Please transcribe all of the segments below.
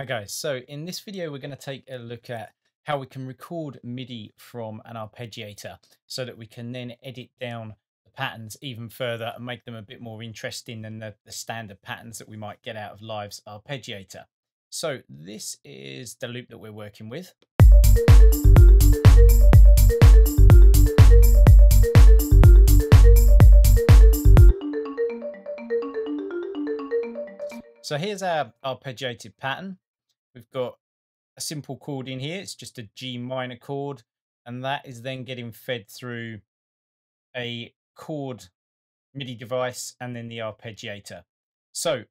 Hi guys, so in this video we're going to take a look at how we can record MIDI from an arpeggiator so that we can then edit down the patterns even further and make them a bit more interesting than the, the standard patterns that we might get out of Live's arpeggiator. So this is the loop that we're working with. So here's our arpeggiated pattern. We've got a simple chord in here. It's just a G minor chord. And that is then getting fed through a chord MIDI device and then the arpeggiator. So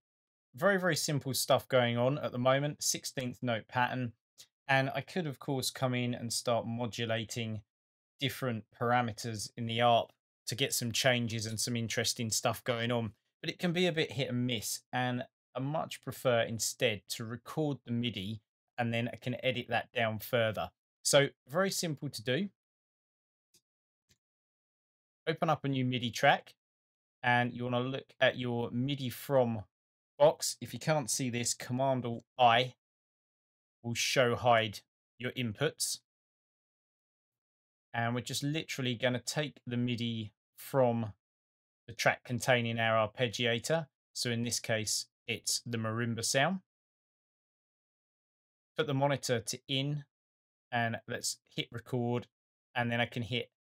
very, very simple stuff going on at the moment. 16th note pattern. And I could, of course, come in and start modulating different parameters in the ARP to get some changes and some interesting stuff going on. But it can be a bit hit and miss. And I much prefer instead to record the MIDI and then I can edit that down further. So very simple to do. Open up a new MIDI track and you want to look at your MIDI from box. If you can't see this, Command I will show hide your inputs. And we're just literally going to take the MIDI from the track containing our arpeggiator. So in this case, it's the marimba sound. Put the monitor to in and let's hit record and then I can hit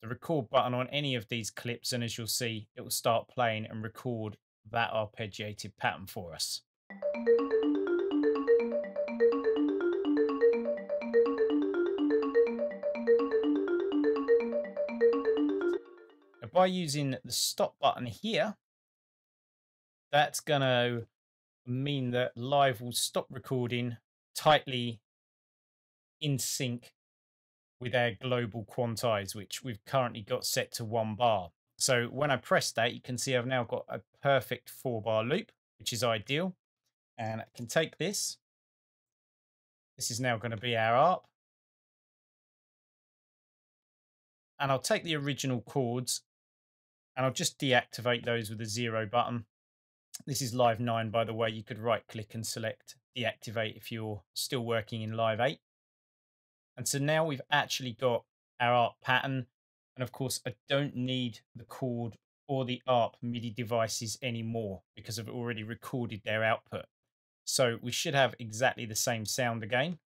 the record button on any of these clips and as you'll see it will start playing and record that arpeggiated pattern for us. by using the stop button here, that's going to mean that live will stop recording tightly in sync with our global quantize, which we've currently got set to one bar. So when I press that, you can see I've now got a perfect four bar loop, which is ideal. And I can take this. This is now going to be our ARP. And I'll take the original chords and I'll just deactivate those with a zero button. This is Live 9, by the way. You could right click and select deactivate if you're still working in Live 8. And so now we've actually got our ARP pattern. And of course, I don't need the chord or the ARP MIDI devices anymore because I've already recorded their output. So we should have exactly the same sound again.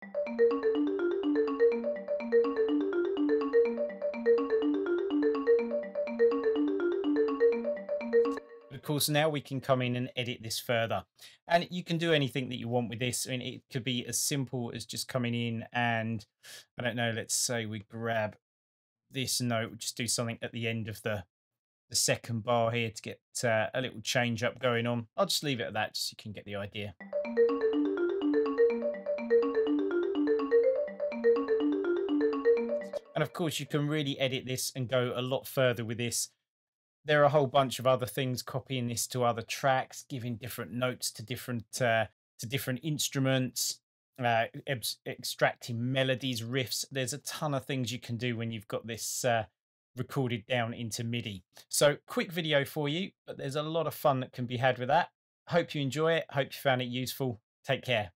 Of course, now we can come in and edit this further. And you can do anything that you want with this. I mean, it could be as simple as just coming in and, I don't know, let's say we grab this note, just do something at the end of the, the second bar here to get uh, a little change up going on. I'll just leave it at that so you can get the idea. And of course, you can really edit this and go a lot further with this there are a whole bunch of other things copying this to other tracks giving different notes to different uh, to different instruments uh, extracting melodies riffs. There's a ton of things you can do when you've got this uh, recorded down into midi. So quick video for you but there's a lot of fun that can be had with that. Hope you enjoy it. Hope you found it useful. Take care